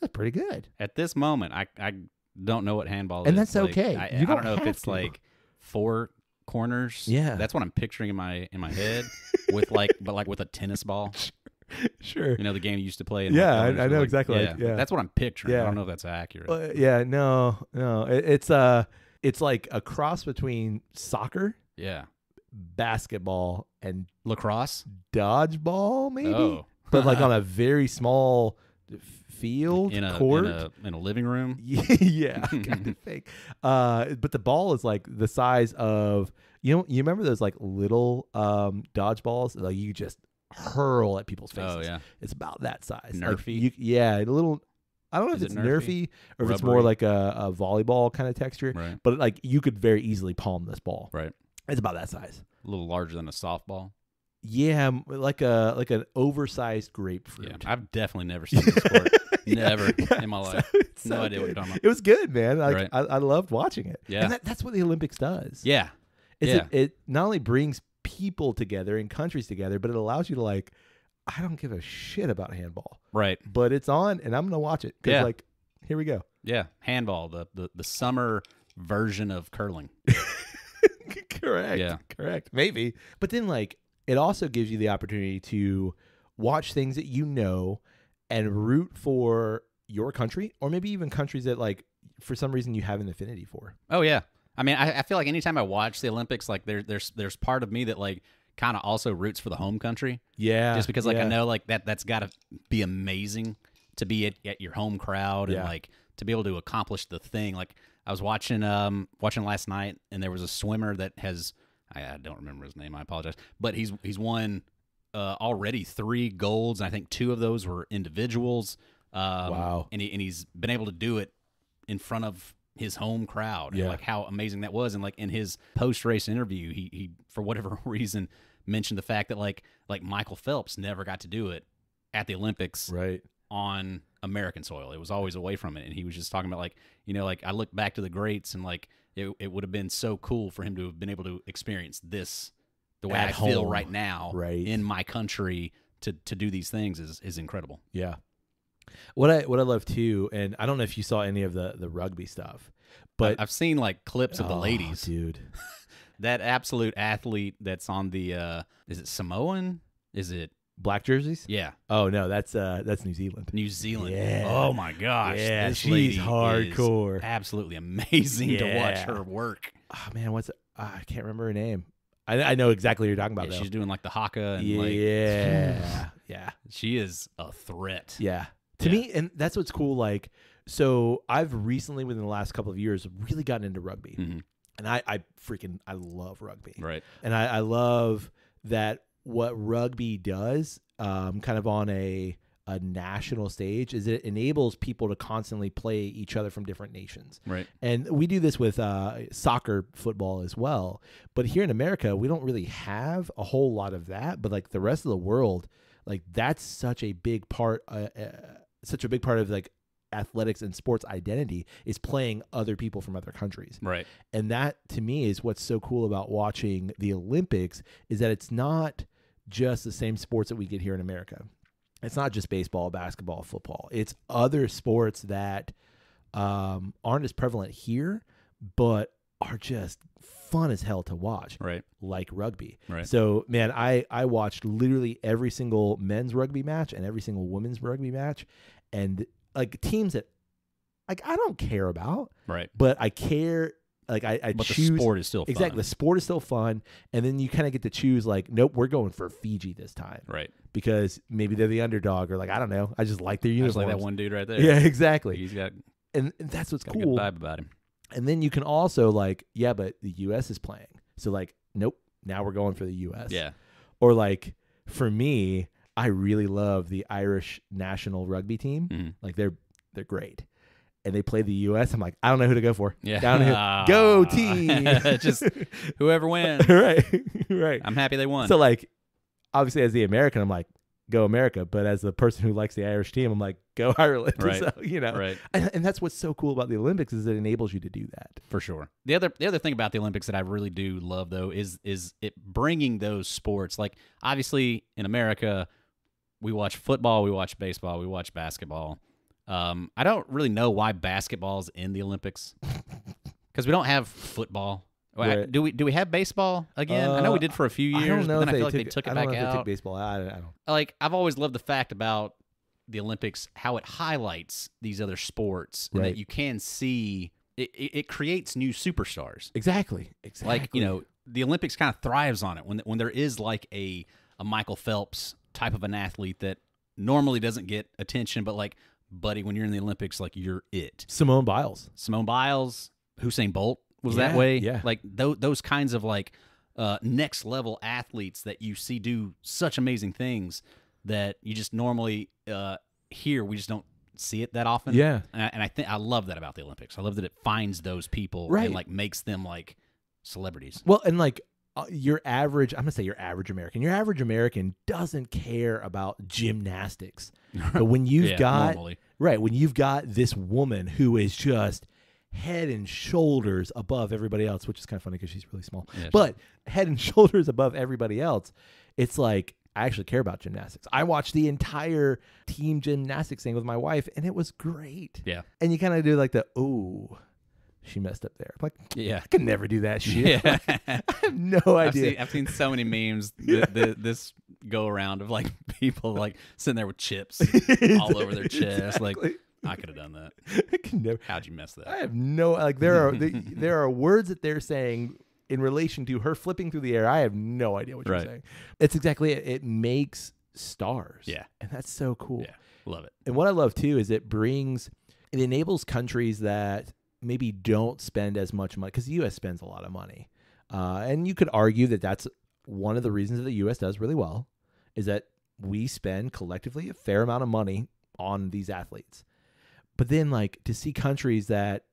Speaker 1: that's pretty good.
Speaker 2: At this moment, I, I don't know what handball
Speaker 1: And
Speaker 2: is.
Speaker 1: And that's
Speaker 2: Like,
Speaker 1: okay.
Speaker 2: I,
Speaker 1: You
Speaker 2: I
Speaker 1: don't
Speaker 2: don't know if it's
Speaker 1: to.
Speaker 2: like four corners.
Speaker 1: Yeah.
Speaker 2: that's what I'm picturing in my in my head with like, but like with a tennis ball.
Speaker 1: Sure.
Speaker 2: You know, the game you used to play. In
Speaker 1: Yeah, I- I know
Speaker 2: like-
Speaker 1: exactly, like, yeah.
Speaker 2: that's what I'm picturing.
Speaker 1: Yeah.
Speaker 2: I don't know if that's accurate.
Speaker 1: Yeah, no, no. It, it's uh it's like a cross between soccer,
Speaker 2: yeah,
Speaker 1: basketball, and
Speaker 2: lacrosse.
Speaker 1: dodgeball, maybe.
Speaker 2: Oh,
Speaker 1: But like on a very small field
Speaker 2: in a,
Speaker 1: court.
Speaker 2: in a in a living room.
Speaker 1: yeah, kind of fake. Uh, but the ball is like the size of you know. You remember those like little um dodgeballs? Like you just hurl at people's oh, faces.
Speaker 2: Oh yeah,
Speaker 1: It's about that size. Like,
Speaker 2: Nerfy?
Speaker 1: you, yeah, a little. I don't know
Speaker 2: Is
Speaker 1: if
Speaker 2: it
Speaker 1: it's nerfy,
Speaker 2: nerfy?
Speaker 1: or if it's more like a, a volleyball kind of texture.
Speaker 2: right,
Speaker 1: But like you could very easily palm this ball.
Speaker 2: right.
Speaker 1: It's about that size.
Speaker 2: A little larger than a softball.
Speaker 1: Yeah, like a like an oversized grapefruit.
Speaker 2: Yeah, I've definitely never seen this sport. Never
Speaker 1: Yeah,
Speaker 2: in my
Speaker 1: so-
Speaker 2: life. No
Speaker 1: so
Speaker 2: idea what you're talking about.
Speaker 1: It was good, man. Like
Speaker 2: Right.
Speaker 1: I, I loved watching it.
Speaker 2: Yeah.
Speaker 1: and that, that's what the Olympics does.
Speaker 2: Yeah, yeah.
Speaker 1: it, it not only brings people together and countries together, but it allows you to like, I don't give a shit about handball,
Speaker 2: right.
Speaker 1: but it's on and I'm gonna watch it because
Speaker 2: Yeah.
Speaker 1: like, here we go.
Speaker 2: Yeah, handball, the the, the summer version of curling.
Speaker 1: correct.
Speaker 2: Yeah.
Speaker 1: Correct. Maybe. But then like it also gives you the opportunity to watch things that you know and root for your country or maybe even countries that like for some reason you have an affinity for.
Speaker 2: Oh yeah. I mean, I, I feel like anytime I watch the Olympics, like there, there's there's part of me that like kind of also roots for the home country,
Speaker 1: Yeah.
Speaker 2: just because like I know like that that's got to be amazing to be at, at your home crowd
Speaker 1: Yeah.
Speaker 2: and like to be able to accomplish the thing. Like I was watching um watching last night, and there was a swimmer that has I, I don't remember his name. I apologize, but he's he's won uh, already three golds. And I think two of those were individuals. Um,
Speaker 1: Wow.
Speaker 2: And he and he's been able to do it in front of his home crowd.
Speaker 1: Yeah.
Speaker 2: And like how amazing that was. And like in his post race interview, he he for whatever reason mentioned the fact that like like Michael Phelps never got to do it at the Olympics
Speaker 1: Right.
Speaker 2: on American soil. It was always away from it. And he was just talking about like, you know, like I look back to the greats and like it, it would have been so cool for him to have been able to experience this the way
Speaker 1: At
Speaker 2: I feel right now
Speaker 1: Right.
Speaker 2: in my country to to do these things is is incredible.
Speaker 1: Yeah. What I what I love too, and I don't know if you saw any of the the rugby stuff, but
Speaker 2: I've seen like clips of the
Speaker 1: Oh,
Speaker 2: ladies.
Speaker 1: dude.
Speaker 2: That absolute athlete that's on the uh is it Samoan? Is it
Speaker 1: Black jerseys?
Speaker 2: yeah,
Speaker 1: Oh no, that's uh that's New Zealand.
Speaker 2: New Zealand.
Speaker 1: Yeah.
Speaker 2: Oh my gosh.
Speaker 1: Yeah,
Speaker 2: this
Speaker 1: she's
Speaker 2: lady is
Speaker 1: hardcore.
Speaker 2: absolutely amazing to watch her work.
Speaker 1: Oh man, what's ah, I can't remember her name. I I know exactly what you're talking about
Speaker 2: Yeah,
Speaker 1: though.
Speaker 2: she's doing like the haka and like
Speaker 1: yeah, yeah,
Speaker 2: she is a threat.
Speaker 1: yeah. To
Speaker 2: Yeah.
Speaker 1: me, and that's what's cool. Like, so I've recently, within the last couple of years, really gotten into rugby,
Speaker 2: Mhm.
Speaker 1: and I, I freaking, I love rugby,
Speaker 2: Right.
Speaker 1: and I, I love that what rugby does. um, kind of on a a national stage is it enables people to constantly play each other from different nations.
Speaker 2: Right.
Speaker 1: And we do this with uh, soccer, football as well. But here in America, we don't really have a whole lot of that. But like the rest of the world, like that's such a big part, uh, uh, such a big part of like athletics and sports identity is playing other people from other countries.
Speaker 2: Right.
Speaker 1: And that to me is what's so cool about watching the Olympics is that it's not just the same sports that we get here in America. It's not just baseball, basketball, football. It's other sports that um, aren't as prevalent here, but are just fun as hell to watch,
Speaker 2: Right.
Speaker 1: like rugby.
Speaker 2: Right.
Speaker 1: So, man, I I watched literally every single men's rugby match and every single women's rugby match, and like teams that like I don't care about,
Speaker 2: Right.
Speaker 1: but I care. Like I, I
Speaker 2: But
Speaker 1: choose
Speaker 2: the sport is still fun.
Speaker 1: exactly. The sport is still fun, and then you kind of get to choose. Like, nope, we're going for Fiji this time
Speaker 2: Right.
Speaker 1: because maybe they're the underdog, or like I don't know. I just like their
Speaker 2: Just
Speaker 1: uniforms.
Speaker 2: like that one dude right there.
Speaker 1: Yeah, exactly.
Speaker 2: He's got,
Speaker 1: And, and that's what's
Speaker 2: got
Speaker 1: cool.
Speaker 2: vibe about him.
Speaker 1: And then you can also like, yeah, but the U.S. is playing, so like, nope, now we're going for the U.S.
Speaker 2: Yeah.
Speaker 1: Or like, for me, I really love the Irish national rugby team.
Speaker 2: Mhm.
Speaker 1: Like they're they're great, and they play the U.S. I'm like, I don't know who to go for.
Speaker 2: Yeah.
Speaker 1: Down here, go team.
Speaker 2: Just whoever wins.
Speaker 1: right, right.
Speaker 2: I'm happy they won.
Speaker 1: So like, obviously, as the American, I'm like, go America. But as the person who likes the Irish team, I'm like, go Ireland.
Speaker 2: Right.
Speaker 1: So you know,
Speaker 2: right.
Speaker 1: and, and that's what's so cool about the Olympics is it enables you to do that.
Speaker 2: For sure. The other the other thing about the Olympics that I really do love though is is it bringing those sports like obviously in America we watch football, we watch baseball, we watch basketball. Um, I don't really know why basketball's in the Olympics because we don't have football. Do we do we have baseball again? I know we
Speaker 1: Uh,
Speaker 2: did for a few years,
Speaker 1: I don't know
Speaker 2: but then I feel
Speaker 1: they
Speaker 2: like
Speaker 1: took,
Speaker 2: they took it
Speaker 1: I
Speaker 2: back
Speaker 1: don't know if they
Speaker 2: out.
Speaker 1: took baseball. I, I don't.
Speaker 2: like I've always loved the fact about the Olympics how it highlights these other sports and that you can see it, it, it creates new superstars.
Speaker 1: Exactly. Exactly.
Speaker 2: Like you know, the Olympics kind of thrives on it when when there is like a a Michael Phelps type of an athlete that normally doesn't get attention, but like, buddy, when you're in the Olympics, like you're it.
Speaker 1: Simone Biles.
Speaker 2: Simone Biles, Usain Bolt was
Speaker 1: Yeah,
Speaker 2: that way.
Speaker 1: yeah.
Speaker 2: like those those kinds of like uh, next level athletes that you see do such amazing things that you just normally uh, here we just don't see it that often.
Speaker 1: Yeah.
Speaker 2: and I, and I think I love that about the Olympics. I love that it finds those people
Speaker 1: Right.
Speaker 2: and like makes them like celebrities.
Speaker 1: Well, and like uh, your average, I'm gonna say your average American. Your average American doesn't care about gymnastics, but when you've
Speaker 2: Yeah,
Speaker 1: got
Speaker 2: normally.
Speaker 1: right when you've got this woman who is just head and shoulders above everybody else, which is kind of funny because she's really small,
Speaker 2: Yeah,
Speaker 1: but head and shoulders above everybody else, it's like I actually care about gymnastics. I watched the entire team gymnastics thing with my wife, and it was great.
Speaker 2: Yeah.
Speaker 1: And you kind of do like the oh, she messed up there. I'm like
Speaker 2: Yeah.
Speaker 1: I could never do that shit.
Speaker 2: Yeah.
Speaker 1: I have no
Speaker 2: I've
Speaker 1: idea.
Speaker 2: seen, I've seen so many memes th- th- this go around of like people like sitting there with chips all over their chest. Like
Speaker 1: Exactly.
Speaker 2: I could have done that.
Speaker 1: I can never.
Speaker 2: How'd you mess that?
Speaker 1: I have no like. There are the, there are words that they're saying in relation to her flipping through the air. I have no idea what
Speaker 2: Right.
Speaker 1: you're saying. It's exactly it. It makes stars.
Speaker 2: Yeah.
Speaker 1: and that's so cool.
Speaker 2: Yeah. Love it.
Speaker 1: And what I love too is it brings, it enables countries that maybe don't spend as much money because the U.S. spends a lot of money, uh, and you could argue that that's one of the reasons that the U.S. does really well is that we spend collectively a fair amount of money on these athletes. But then, like to see countries that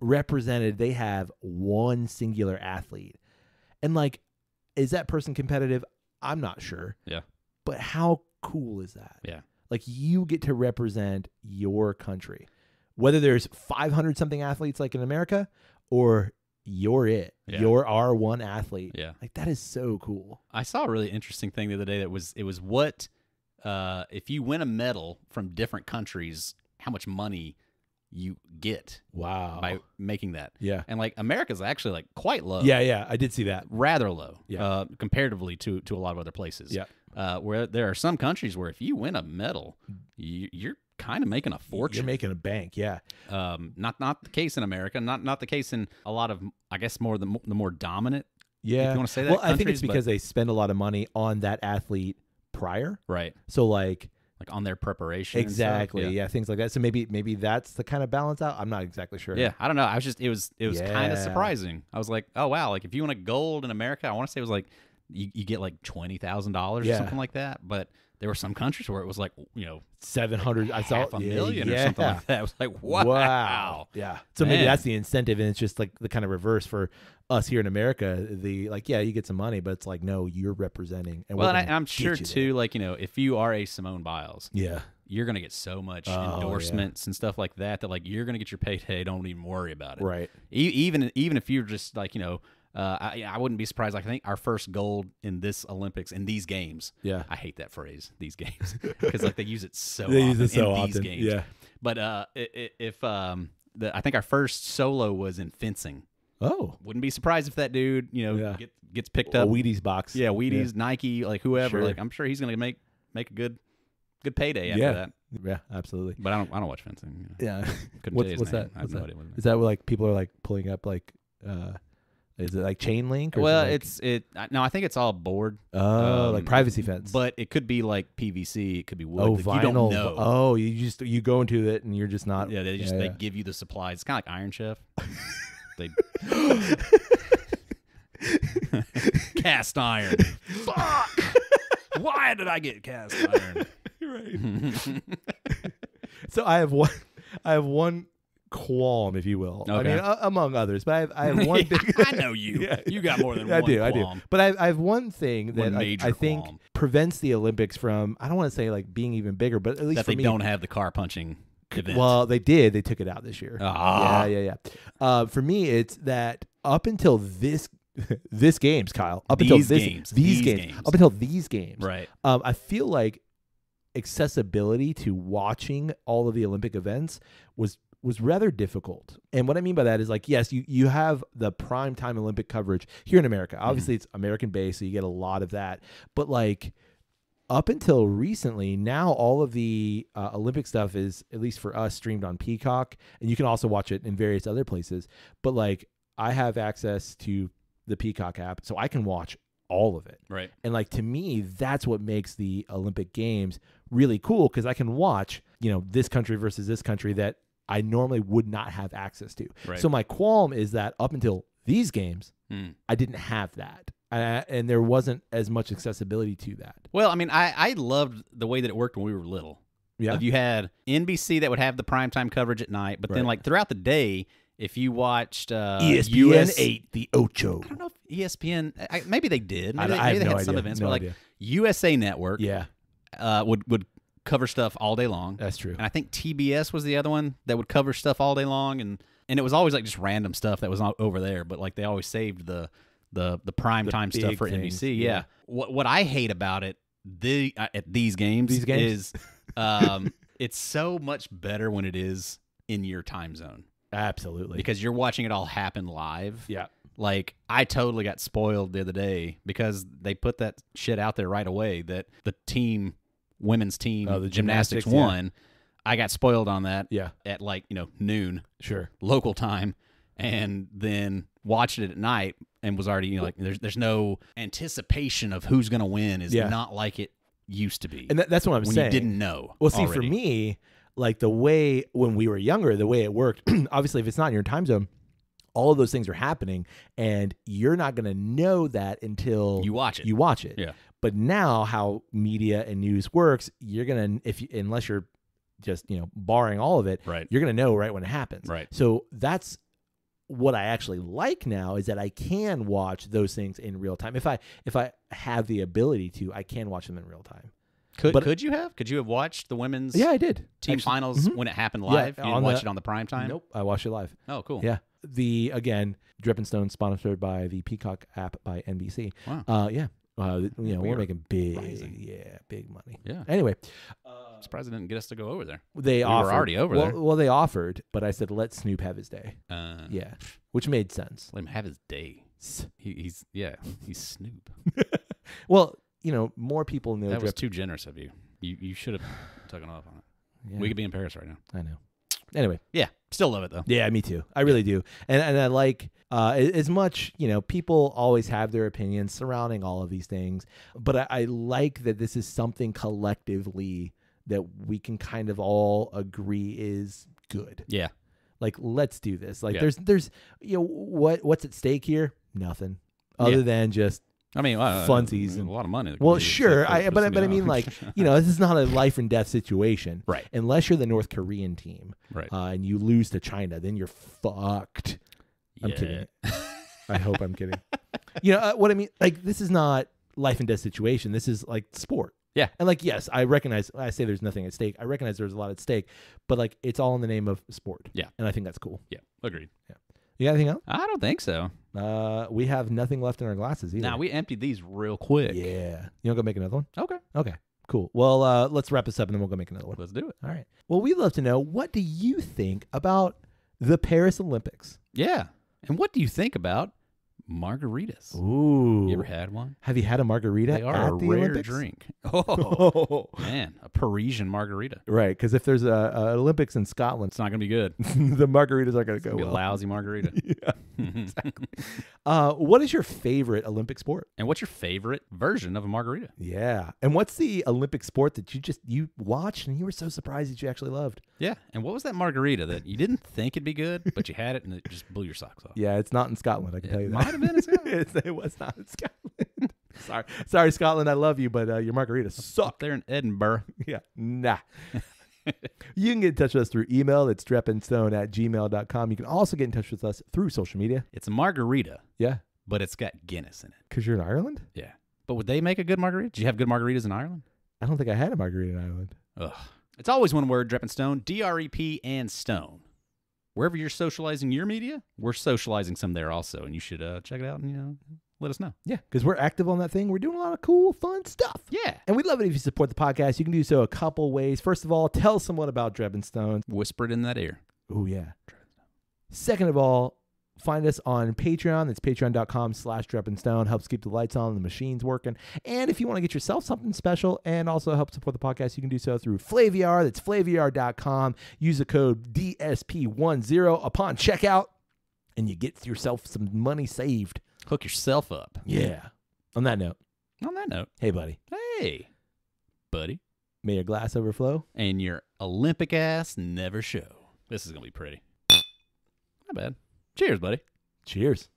Speaker 1: represented, they have one singular athlete, and like, is that person competitive? I'm not sure.
Speaker 2: Yeah.
Speaker 1: But how cool is that?
Speaker 2: Yeah.
Speaker 1: Like you get to represent your country. Whether there's 500 something athletes like in America or you're it.
Speaker 2: Yeah.
Speaker 1: You're our one athlete.
Speaker 2: Yeah.
Speaker 1: Like that is so cool.
Speaker 2: I saw a really interesting thing the other day that was it was what uh, if you win a medal from different countries, how much money you get
Speaker 1: Wow.
Speaker 2: by making that.
Speaker 1: yeah.
Speaker 2: And like America's actually like quite low.
Speaker 1: Yeah, yeah, I did see that.
Speaker 2: rather low
Speaker 1: Yeah.
Speaker 2: uh, comparatively to to a lot of other places.
Speaker 1: Yeah.
Speaker 2: Uh, where there are some countries where if you win a medal, you, you're kind of making a fortune You're
Speaker 1: making a bank, yeah.
Speaker 2: um, not not the case in America. Not not the case in a lot of I guess more the the more dominant.
Speaker 1: Yeah.
Speaker 2: you wanna say that,
Speaker 1: Well, I think it's
Speaker 2: countries, but-
Speaker 1: because they spend a lot of money on that athlete prior.
Speaker 2: Right.
Speaker 1: So like
Speaker 2: Like on their preparation.
Speaker 1: exactly,
Speaker 2: Yeah.
Speaker 1: yeah. things like that. So maybe maybe that's the kind of balance out. I'm not exactly sure.
Speaker 2: Yeah, I don't know. I was just it was it was kind of surprising. I was like, oh wow, like if you win a gold in America, I want to say it was like you, you get like twenty thousand dollars or something like that. But there were some countries where it was like you know
Speaker 1: Seven hundred. I saw
Speaker 2: half a
Speaker 1: yeah,
Speaker 2: million or
Speaker 1: yeah.
Speaker 2: something like that. I was like, wow.
Speaker 1: Wow. Yeah. So maybe that's the incentive, and it's just like the kind of reverse for us here in America. The like, yeah, you get some money, but it's like, no, you're representing. And
Speaker 2: Well, and I, I'm sure too, like you know, if you are a Simone Biles.
Speaker 1: Yeah.
Speaker 2: you're gonna get so much
Speaker 1: Oh, yeah.
Speaker 2: endorsements and stuff like that that like you're gonna get your payday. Don't even worry about it.
Speaker 1: Right.
Speaker 2: E- even even if you're just like you know, uh, I I wouldn't be surprised. Like I think our first gold in this Olympics in these games.
Speaker 1: Yeah.
Speaker 2: I hate that phrase. These games because like they use it so
Speaker 1: They
Speaker 2: often
Speaker 1: use it so
Speaker 2: in these
Speaker 1: often.
Speaker 2: games.
Speaker 1: Yeah.
Speaker 2: But uh, if um, the, I think our first solo was in fencing.
Speaker 1: Oh.
Speaker 2: Wouldn't be surprised if that dude, you know,
Speaker 1: Yeah.
Speaker 2: get, gets picked
Speaker 1: A
Speaker 2: up.
Speaker 1: Wheaties box.
Speaker 2: yeah, Wheaties, Nike, like whoever.
Speaker 1: Sure.
Speaker 2: Like I'm sure he's gonna make make a good good payday after
Speaker 1: Yeah.
Speaker 2: that.
Speaker 1: Yeah. Absolutely.
Speaker 2: But I don't I don't watch fencing. you know.
Speaker 1: Yeah.
Speaker 2: Couldn't
Speaker 1: What's-
Speaker 2: tell you
Speaker 1: what's
Speaker 2: name.
Speaker 1: that?
Speaker 2: I have
Speaker 1: What's
Speaker 2: no
Speaker 1: that?
Speaker 2: idea what
Speaker 1: Is that like people are like pulling up like uh is it like chain link? Or is it,
Speaker 2: Well,
Speaker 1: like-
Speaker 2: it's it. No, I think it's all board,
Speaker 1: oh like
Speaker 2: um,
Speaker 1: privacy fence.
Speaker 2: but it could be like PVC. It could be wood.
Speaker 1: oh
Speaker 2: like,
Speaker 1: vinyl.
Speaker 2: You don't know.
Speaker 1: Oh, you just you go into it and you're just not.
Speaker 2: yeah, they just
Speaker 1: yeah,
Speaker 2: they
Speaker 1: yeah.
Speaker 2: give you the supplies. It's kind of like Iron Chef. they cast iron. Fuck! Why did I get cast iron?
Speaker 1: right. So I have one. I have one qualm, if you will. I mean, a- among others, but I have, I have one big.
Speaker 2: I know you.
Speaker 1: Yeah.
Speaker 2: You got more than one.
Speaker 1: I do, I do. But I, I have one thing that
Speaker 2: One
Speaker 1: I,
Speaker 2: major
Speaker 1: I think
Speaker 2: qualm.
Speaker 1: prevents the Olympics from. I don't want to say like being even bigger, but at least
Speaker 2: That
Speaker 1: for
Speaker 2: they
Speaker 1: me,
Speaker 2: don't have the car punching event.
Speaker 1: Well, they did. They took it out this year.
Speaker 2: Ah.
Speaker 1: Yeah, yeah, yeah. Uh, for me, it's that up until this this games, Kyle. Up until
Speaker 2: These
Speaker 1: this
Speaker 2: games.
Speaker 1: these,
Speaker 2: These
Speaker 1: games,
Speaker 2: games.
Speaker 1: Up until these games,
Speaker 2: right.
Speaker 1: um, I feel like accessibility to watching all of the Olympic events was was rather difficult. And what I mean by that is like, yes, you you have the prime time Olympic coverage here in America. Obviously, it's American based, so you get a lot of that. But like up until recently, now all of the uh, Olympic stuff is at least for us streamed on Peacock, and you can also watch it in various other places. But like, I have access to the Peacock app, so I can watch all of it.
Speaker 2: Right.
Speaker 1: And like to me, that's what makes the Olympic Games really cool because I can watch, you know, this country versus this country that I normally would not have access to.
Speaker 2: Right.
Speaker 1: So my qualm is that up until these games,
Speaker 2: Hmm.
Speaker 1: I didn't have that. Uh, and there wasn't as much accessibility to that.
Speaker 2: Well, I mean, I, I loved the way that it worked when we were little.
Speaker 1: Yeah.
Speaker 2: Like you had NBC that would have the primetime coverage at night, but then like throughout the day, if you watched uh,
Speaker 1: ESPN
Speaker 2: US
Speaker 1: 8, the Ocho.
Speaker 2: I don't know if ESPN. I, maybe they did.
Speaker 1: I-
Speaker 2: Maybe, they,
Speaker 1: I have
Speaker 2: maybe they
Speaker 1: no
Speaker 2: had some events,
Speaker 1: No
Speaker 2: but like. USA Network
Speaker 1: Yeah,
Speaker 2: uh, would would cover stuff all day long,
Speaker 1: that's true.
Speaker 2: and I think TBS was the other one that would cover stuff all day long, and and it was always like just random stuff that was not over there, but like they always saved the the the prime
Speaker 1: The
Speaker 2: time stuff for
Speaker 1: things,
Speaker 2: NBC.
Speaker 1: yeah.
Speaker 2: Yeah. What what I hate about it the uh, at these games,
Speaker 1: These games?
Speaker 2: is um it's so much better when it is in your time zone
Speaker 1: Absolutely.
Speaker 2: because you're watching it all happen live.
Speaker 1: yeah.
Speaker 2: Like I totally got spoiled the other day because they put that shit out there right away that the team women's team
Speaker 1: Oh, the
Speaker 2: gymnastics,
Speaker 1: gymnastics, yeah.
Speaker 2: won. I got spoiled on that
Speaker 1: Yeah,
Speaker 2: at like, you know, noon
Speaker 1: sure.
Speaker 2: local time and then watched it at night and was already, you know, like there's there's no anticipation of who's going to win is
Speaker 1: Yeah.
Speaker 2: not like it used to be.
Speaker 1: And that, that's what I'm
Speaker 2: when
Speaker 1: saying.
Speaker 2: you didn't know.
Speaker 1: Well, see, for me, like the way when we were younger, the way it worked, obviously, if it's not in your time zone, all of those things are happening, and you're not going to know that until
Speaker 2: you watch it.
Speaker 1: you watch it.
Speaker 2: Yeah.
Speaker 1: But now, how media and news works, you're gonna if you, unless you're just you know barring all of it,
Speaker 2: right.
Speaker 1: you're gonna know right when it happens.
Speaker 2: Right.
Speaker 1: So that's what I actually like now is that I can watch those things in real time. If I if I have the ability to, I can watch them in real time.
Speaker 2: Could
Speaker 1: but-
Speaker 2: could you have? Could you have watched the women's
Speaker 1: Yeah, I did.
Speaker 2: team
Speaker 1: Actually-
Speaker 2: finals
Speaker 1: Mhm.
Speaker 2: when it happened
Speaker 1: Yeah,
Speaker 2: live? you
Speaker 1: on
Speaker 2: didn't watch
Speaker 1: the-
Speaker 2: it on the prime time?
Speaker 1: Nope, I watched it live.
Speaker 2: Oh, cool.
Speaker 1: Yeah. The again, Drep and Stone sponsored by the Peacock app by NBC.
Speaker 2: Wow.
Speaker 1: Uh, yeah. Uh, you know,
Speaker 2: We
Speaker 1: we're making big,
Speaker 2: rising.
Speaker 1: yeah, big money.
Speaker 2: Yeah.
Speaker 1: Anyway,
Speaker 2: I'm surprised they didn't get us to go over there.
Speaker 1: they
Speaker 2: We were already over
Speaker 1: well,
Speaker 2: there.
Speaker 1: Well, they offered, but I said let Snoop have his day.
Speaker 2: Uh,
Speaker 1: Yeah, which made sense.
Speaker 2: Let him have his day. He, he's yeah, he's Snoop.
Speaker 1: Well, you know, more people know.
Speaker 2: that was
Speaker 1: Drip-
Speaker 2: too generous of you. You you should have taken off on it.
Speaker 1: yeah,
Speaker 2: We could be in Paris right now.
Speaker 1: I know. Anyway,
Speaker 2: Yeah, still love it though.
Speaker 1: Yeah, me too. I really do. And and I like uh, as much, you know, people always have their opinions surrounding all of these things, but I, I like that this is something collectively that we can kind of all agree is good.
Speaker 2: Yeah,
Speaker 1: Like, let's do this. Like,
Speaker 2: Yeah.
Speaker 1: there's there's you know what what's at stake here? Nothing other
Speaker 2: Yeah.
Speaker 1: than just
Speaker 2: I mean, uh,
Speaker 1: Funsies
Speaker 2: a lot of money.
Speaker 1: Well, sure, I, but but I mean, like you know, this is not a life and death situation,
Speaker 2: Right.
Speaker 1: Unless you're the North Korean team
Speaker 2: right.
Speaker 1: uh, and you lose to China, then you're fucked. I'm kidding. I hope I'm kidding. You know uh, what I mean? Like this is not life and death situation. This is like sport.
Speaker 2: Yeah.
Speaker 1: And like yes, I recognize. I say there's nothing at stake. I recognize there's a lot at stake, but like it's all in the name of sport.
Speaker 2: Yeah.
Speaker 1: And I think that's cool.
Speaker 2: Yeah, agreed.
Speaker 1: You got anything else?
Speaker 2: I don't think so.
Speaker 1: Uh, we have nothing left in our glasses either.
Speaker 2: Now we emptied these real quick.
Speaker 1: Yeah. You want to go make another one?
Speaker 2: Okay,
Speaker 1: Okay. Cool. Well, uh, let's wrap this up and then we'll go make another one.
Speaker 2: let's do it.
Speaker 1: All right. Well, we'd love to know what do you think about the Paris Olympics?
Speaker 2: Yeah. And what do you think about margaritas?
Speaker 1: Ooh.
Speaker 2: You ever had one?
Speaker 1: Have you had a margarita
Speaker 2: They are
Speaker 1: at
Speaker 2: a
Speaker 1: the
Speaker 2: rare
Speaker 1: Olympics?
Speaker 2: drink. Oh man, a Parisian margarita.
Speaker 1: right, because if there's a, a Olympics in Scotland,
Speaker 2: It's not gonna be good.
Speaker 1: The margaritas aren't going to go
Speaker 2: be a
Speaker 1: well.
Speaker 2: lousy margarita.
Speaker 1: Yeah. Uh, what is your favorite Olympic sport?
Speaker 2: and what's your favorite version of a margarita?
Speaker 1: Yeah, and what's the Olympic sport that you just you watched and you were so surprised that you actually loved?
Speaker 2: Yeah. And what was that margarita that you didn't think it'd be good, but you had it and it just blew your socks off?
Speaker 1: Yeah, it's not in Scotland. I can
Speaker 2: It
Speaker 1: tell you that.
Speaker 2: Might have been in Scotland.
Speaker 1: It's- it was not in Scotland. sorry, sorry, Scotland. I love you, but uh, your margaritas suck.
Speaker 2: Up there in Edinburgh.
Speaker 1: Yeah, nah. you can get in touch with us through email. It's drepandstone at gmail.com. You can also get in touch with us through social media.
Speaker 2: It's a margarita,
Speaker 1: Yeah,
Speaker 2: but it's got Guinness in it.
Speaker 1: because you're in Ireland.
Speaker 2: Yeah. But would they make a good margarita? Do you have good margaritas in Ireland?
Speaker 1: I don't think I had a margarita in Ireland.
Speaker 2: Ugh. It's always one word, Drep and Stone. D R E P and Stone. Wherever you're socializing your media, we're socializing some there also, and you should uh, check it out and you know let us know.
Speaker 1: Yeah, because we're active on that thing. We're doing a lot of cool, fun stuff.
Speaker 2: Yeah.
Speaker 1: And we'd love it if you support the podcast. You can do so a couple ways. First of all, tell someone about Drep and Stone.
Speaker 2: Whisper it in that ear.
Speaker 1: Oh, yeah. Second of all, find us on Patreon. That's patreon.com slash Stone. Helps keep the lights on, the machines working. And if you want to get yourself something special and also help support the podcast, you can do so through Flaviar. That's flaviar.com. Use the code DSP10 upon checkout, and you get yourself some money saved.
Speaker 2: Hook yourself up.
Speaker 1: Yeah. On that note,
Speaker 2: On that note,
Speaker 1: hey, buddy,
Speaker 2: hey, buddy,
Speaker 1: may your glass overflow.
Speaker 2: and your Olympic ass never show. This is gonna be pretty. Not bad. Cheers, buddy.
Speaker 1: Cheers.